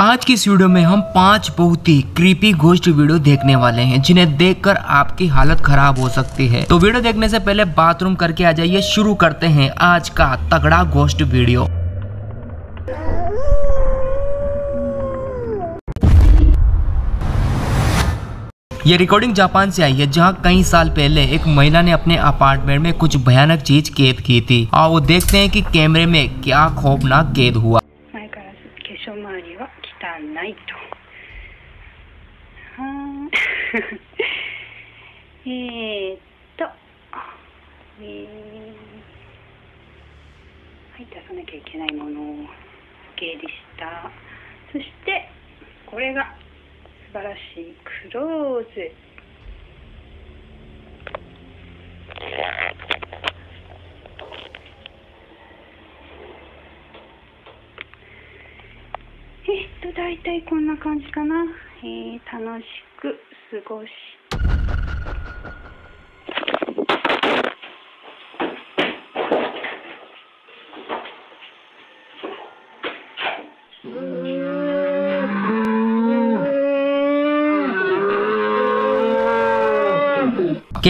आज की इस वीडियो में हम पाँच बहुत ही क्रीपी घोस्ट वीडियो देखने वाले हैं, जिन्हें देखकर आपकी हालत खराब हो सकती है। तो वीडियो देखने से पहले बाथरूम करके आ जाइए, शुरू करते हैं आज का तगड़ा घोस्ट वीडियो ये रिकॉर्डिंग जापान से आई है, जहाँ कई साल पहले एक महिला ने अपने अपार्टमेंट में कुछ भयानक चीज़ कैद की थी। और वो देखते हैं कि कैमरे में क्या खौफनाक कैद हुआ। えっと、えー、はい、出さなきゃいけないものを計でした。そして、これが素晴らしいクローズ。えっと、大体こんな感じかな。えー、楽しく過ごし。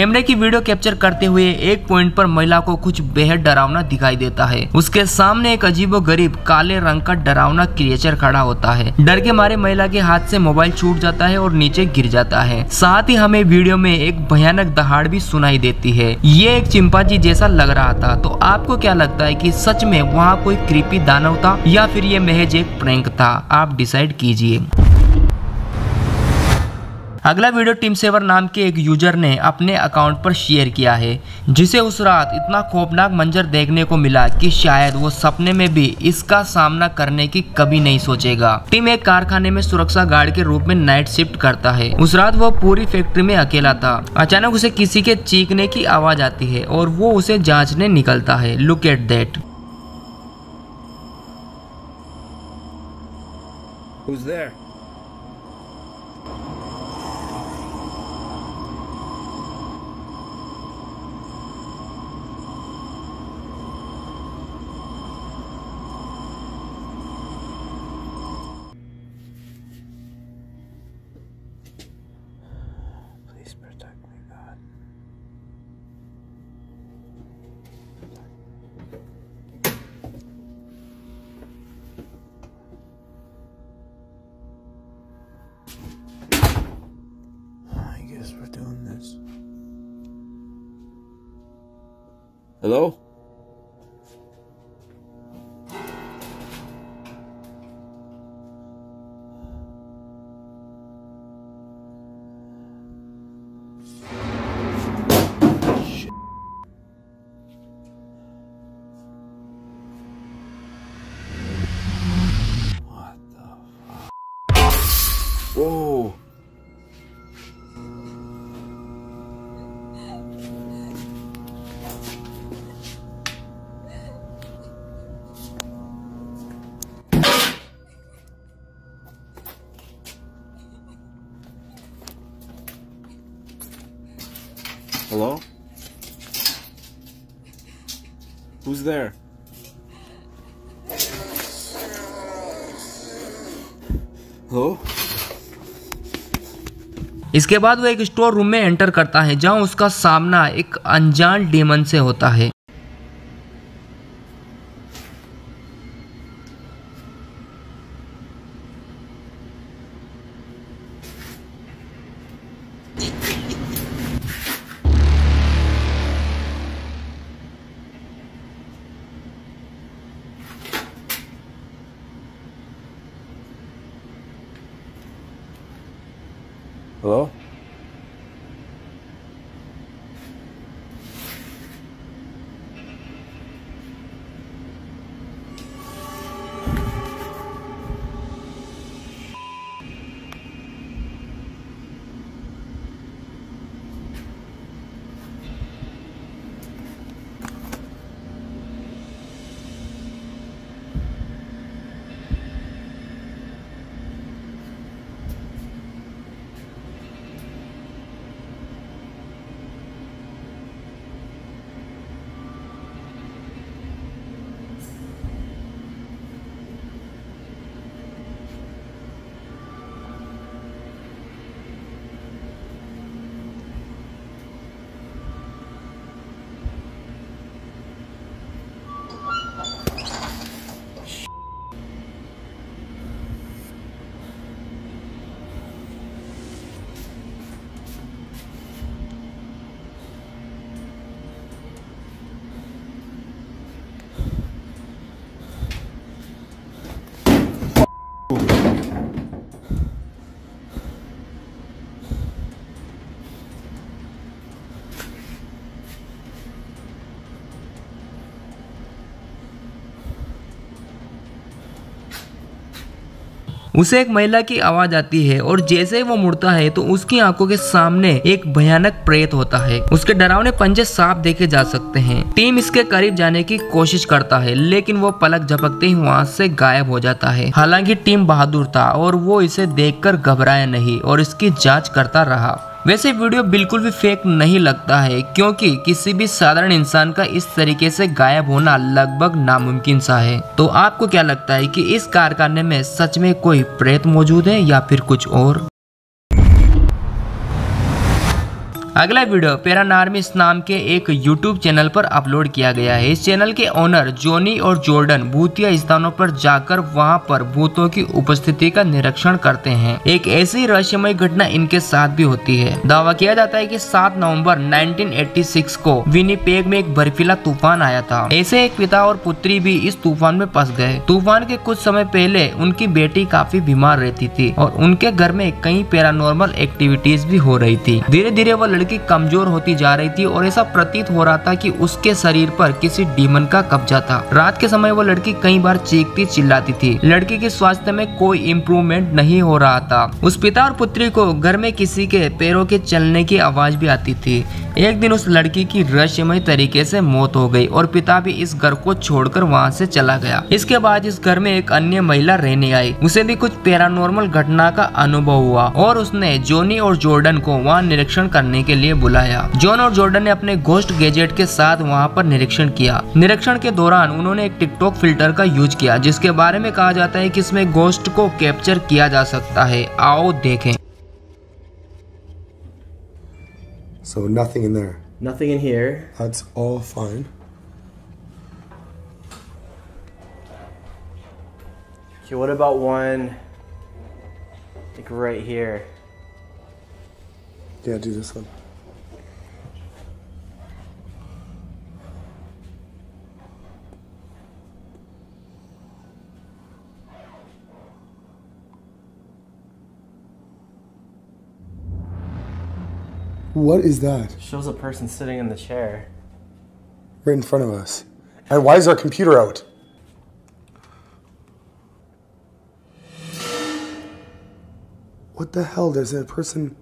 कैमरे की वीडियो कैप्चर करते हुए एक पॉइंट पर महिला को कुछ बेहद डरावना दिखाई देता है। उसके सामने एक अजीबो गरीब काले रंग का डरावना क्रिएचर खड़ा होता है। डर के मारे महिला के हाथ से मोबाइल छूट जाता है और नीचे गिर जाता है। साथ ही हमें वीडियो में एक भयानक दहाड़ भी सुनाई देती है। ये एक चिंपांजी जैसा लग रहा था। तो आपको क्या लगता है की सच में वहाँ कोई कृपी दानव था या फिर ये महज एक प्रैंक था? आप डिसाइड कीजिए। अगला वीडियो टीम सेवर नाम के एक यूज़र ने अपने अकाउंट पर शेयर किया है, जिसे उस रात इतना खौफनाक मंजर देखने को मिला कि शायद वो सपने में भी इसका सामना करने की कभी नहीं सोचेगा। टीम एक कारखाने में सुरक्षा गार्ड के रूप में नाइट शिफ्ट करता है। उस रात वो पूरी फैक्ट्री में अकेला था। अचानक उसे किसी के चीखने की आवाज़ आती है और वो उसे जाँचने निकलता है। Look at that Who's there? Hello? Hello? Who's there? Hello? इसके बाद वो एक स्टोर रूम में एंटर करता है, जहाँ उसका सामना एक अनजान डेमन से होता है उसे एक महिला की आवाज़ आती है और जैसे ही वो मुड़ता है तो उसकी आँखों के सामने एक भयानक प्रेत होता है। उसके डरावने पंजे साफ़ देखे जा सकते हैं। टीम इसके करीब जाने की कोशिश करता है, लेकिन वो पलक झपकते ही वहाँ से गायब हो जाता है। हालाँकि टीम बहादुर था और वो इसे देखकर घबराया नहीं और इसकी जाँच करता रहा। वैसे वीडियो बिल्कुल भी फेक नहीं लगता है, क्योंकि किसी भी साधारण इंसान का इस तरीके से गायब होना लगभग नामुमकिन सा है। तो आपको क्या लगता है कि इस कारखाने में सच में कोई प्रेत मौजूद है या फिर कुछ और? अगला वीडियो पेरानार्मिस नाम के एक यूट्यूब चैनल पर अपलोड किया गया है। इस चैनल के ओनर जोनी और जॉर्डन भूतिया स्थानों पर जाकर वहाँ पर भूतों की उपस्थिति का निरीक्षण करते हैं। एक ऐसी रहस्यमय घटना इनके साथ भी होती है। दावा किया जाता है कि 7 नवंबर 1986 को विनीपेग में एक बर्फीला तूफ़ान आया था। ऐसे एक पिता और पुत्री भी इस तूफ़ान में फंस गए। तूफ़ान के कुछ समय पहले उनकी बेटी काफ़ी बीमार रहती थी और उनके घर में कई पेरानॉर्मल एक्टिविटीज़ भी हो रही थी। धीरे धीरे वो लड़की कमज़ोर होती जा रही थी और ऐसा प्रतीत हो रहा था कि उसके शरीर पर किसी डीमन का कब्जा था। रात के समय वो लड़की कई बार चीखती चिल्लाती थी। लड़की के स्वास्थ्य में कोई इम्प्रूवमेंट नहीं हो रहा था। उस पिता और पुत्री को घर में किसी के पैरों के चलने की आवाज़ भी आती थी। एक दिन उस लड़की की रहस्यमय तरीके से मौत हो गई और पिता भी इस घर को छोड़कर वहाँ से चला गया। इसके बाद इस घर में एक अन्य महिला रहने आई। उसे भी कुछ पैरानॉर्मल घटना का अनुभव हुआ और उसने जोनी और जोर्डन को वहाँ निरीक्षण करने के लिए बुलाया जॉन और जॉर्डन ने अपने घोस्ट गैजेट के साथ वहाँ पर निरीक्षण किया निरीक्षण के दौरान उन्होंने एक टिकटॉक फ़िल्टर का यूज़ किया जिसके बारे में कहा जाता है कि इसमें घोस्ट को कैप्चर किया जा सकता है आओ देखें So nothing in there. Nothing in here. That's all fine. Okay, what about one like right here? Yeah, do this one. What is that? Shows a person sitting in the chair. Right in front of us. And why is our computer out? What the hell? There's a person.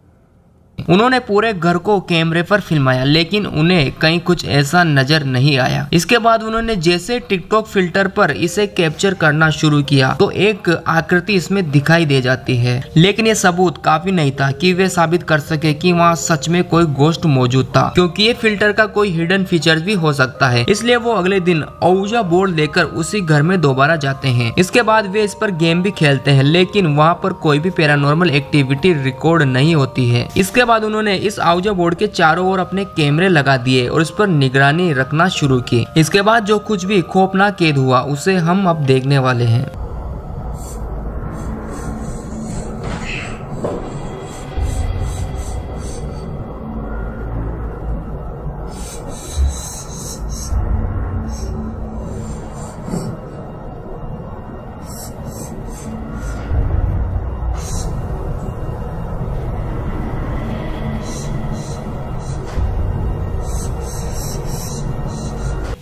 उन्होंने पूरे घर को कैमरे पर फिल्माया, लेकिन उन्हें कहीं कुछ ऐसा नज़र नहीं आया। इसके बाद उन्होंने जैसे टिकटॉक फ़िल्टर पर इसे कैप्चर करना शुरू किया तो एक आकृति इसमें दिखाई दे जाती है। लेकिन ये सबूत काफ़ी नहीं था कि वे साबित कर सके कि वहाँ सच में कोई गोस्ट मौजूद था, क्योंकि ये फ़िल्टर का कोई हिडन फीचर भी हो सकता है। इसलिए वो अगले दिन औजा बोर्ड लेकर उसी घर में दोबारा जाते हैं। इसके बाद वे इस पर गेम भी खेलते हैं, लेकिन वहाँ पर कोई भी पैरानॉर्मल एक्टिविटी रिकॉर्ड नहीं होती है। इसके बाद उन्होंने इस आउजा बोर्ड के चारों ओर अपने कैमरे लगा दिए और इस पर निगरानी रखना शुरू की। इसके बाद जो कुछ भी खोपना कैद हुआ, उसे हम अब देखने वाले हैं।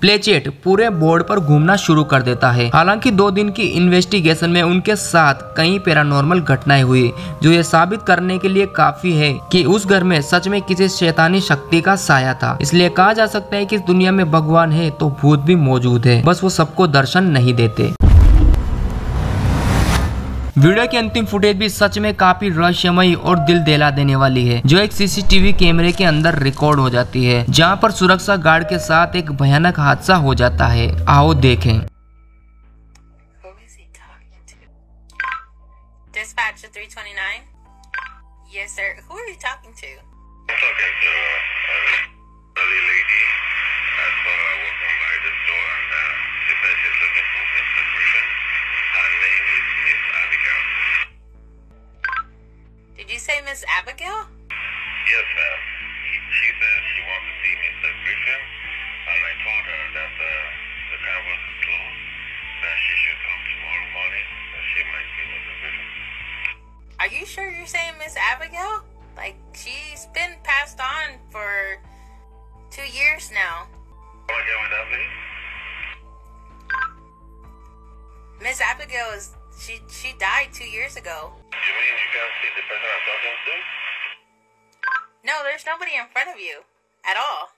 प्लेचेट पूरे बोर्ड पर घूमना शुरू कर देता है। हालाँकि दो दिन की इन्वेस्टिगेशन में उनके साथ कई पैरानॉर्मल घटनाएँ हुई, जो ये साबित करने के लिए काफ़ी है कि उस घर में सच में किसी शैतानी शक्ति का साया था। इसलिए कहा जा सकता है कि इस दुनिया में भगवान है तो भूत भी मौजूद है, बस वो सबको दर्शन नहीं देते। वीडियो की अंतिम फुटेज भी सच में काफ़ी रहस्यमयी और दिल दहला देने वाली है जो एक सीसीटीवी कैमरे के अंदर रिकॉर्ड हो जाती है जहाँ पर सुरक्षा गार्ड के साथ एक भयानक हादसा हो जाता है आओ देखें Who is he talking to? Dispatch to 329? Yes, sir. Who are you talking to? I'm talking to a elderly lady Miss Abigail? Yes, ma'am. She says she wants to see Mr. Griffin and I told her that uh, the car was closed, that she should come tomorrow morning, that she might be able to Are you sure you're saying Miss Abigail? Like, she's been passed on for two years now. Come again with that, please? Miss Abigail is she she died two years ago. See the person I'm talking to? No, there's nobody in front of you at all.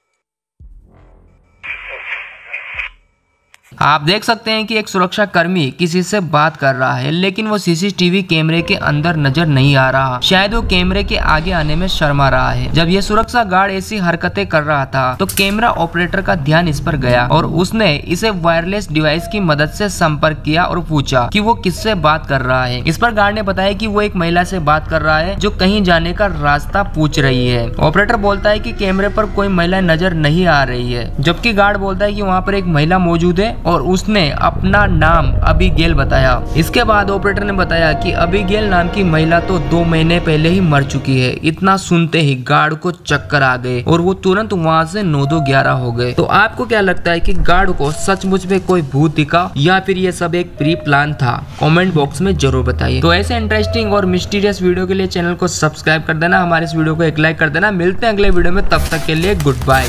आप देख सकते हैं कि एक सुरक्षा कर्मी किसी से बात कर रहा है, लेकिन वो सीसीटीवी कैमरे के अंदर नज़र नहीं आ रहा। शायद वो कैमरे के आगे आने में शर्मा रहा है। जब ये सुरक्षा गार्ड ऐसी हरकतें कर रहा था तो कैमरा ऑपरेटर का ध्यान इस पर गया और उसने इसे वायरलेस डिवाइस की मदद से संपर्क किया और पूछा कि वो किससे बात कर रहा है। इस पर गार्ड ने बताया कि वो एक महिला से बात कर रहा है, जो कहीं जाने का रास्ता पूछ रही है। ऑपरेटर बोलता है कि कैमरे पर कोई महिला नज़र नहीं आ रही है, जबकि गार्ड बोलता है कि वहाँ पर एक महिला मौजूद है और उसने अपना नाम अबिगेल बताया। इसके बाद ऑपरेटर ने बताया कि अबिगेल नाम की महिला तो दो महीने पहले ही मर चुकी है। इतना सुनते ही गार्ड को चक्कर आ गए और वो तुरंत वहाँ से नौ दो ग्यारह हो गए। तो आपको क्या लगता है कि गार्ड को सचमुच में कोई भूत दिखा या फिर ये सब एक प्री प्लान था? कमेंट बॉक्स में ज़रूर बताइए। तो ऐसे इंटरेस्टिंग और मिस्टीरियस वीडियो के लिए चैनल को सब्सक्राइब कर देना। हमारे इस वीडियो को एक लाइक कर देना। मिलते हैं अगले वीडियो में। तब तक के लिए गुड बाय